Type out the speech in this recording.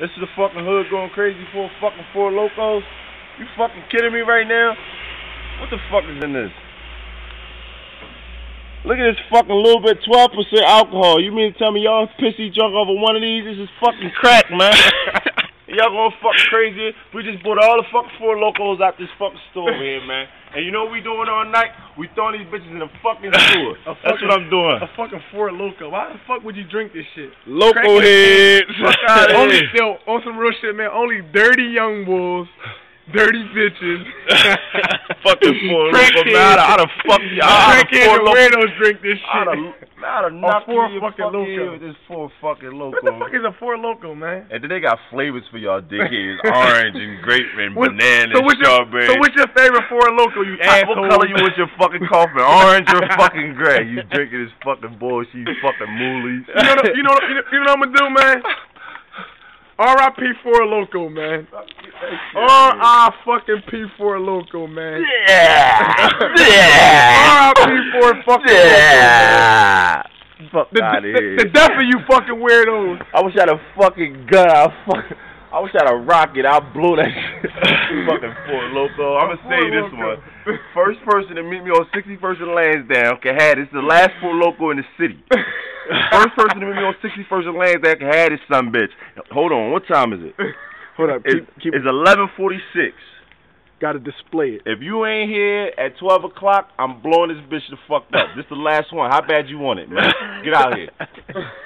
This is the fucking hood going crazy for fucking four Lokos. You fucking kidding me right now? What the fuck is in this? Look at this fucking little bit, 12% alcohol. You mean to tell me y'all pissy drunk over one of these? This is fucking crack, man. y'all going fucking crazy. We just bought all the fucking four Lokos out this fucking store here, man. And you know what we doing all night? We throwing these bitches in the fucking sewer. A That's what I'm doing. A fucking Four Loko. Why the fuck would you drink this shit? Loko heads. Fuck out Only here. still on some real shit, man. Only dirty young bulls, dirty bitches. fucking four Loko, man. I'd have fucked you. I'd have four Loko. drink this I'd have, shit. I'd have knocked four you fucking fucking Loko. with this four fucking Loko. What the fuck is a Four Loko, man? And then they got flavors for y'all dickheads. Orange and grape and What- banana so and what's your. So what's your favorite Four Loko, you asshole? What color you want your fucking coffee? Orange or fucking gray? You drinking this fucking bullshit, you fucking moolies. You know, the, you know, you know, you know what I'm gonna do, man? R.I.P. Four Loko, man. R.I. fucking P Four Loko, man. Yeah. Yeah. R.I.P. Four fucking Yeah. Fuck Loko. out The, of the, here. the death of you fucking weirdos. I wish I had a fucking gun. I fucking. I wish I had a rocket. I'll blow that shit. fucking Fort Loko. I'm gonna Fort say this Loko. one. First person to meet me on 61st and Lansdowne can have this. The last Fort Loko in the city. First person to meet me on 61st and can have this son bitch. Hold on. What time is it? Hold up, It's, keep, keep it's 11:46. gotta display it. If you ain't here at 12 o'clock, I'm blowing this bitch the fuck up. This the last one. How bad you want it, man? Get out of here.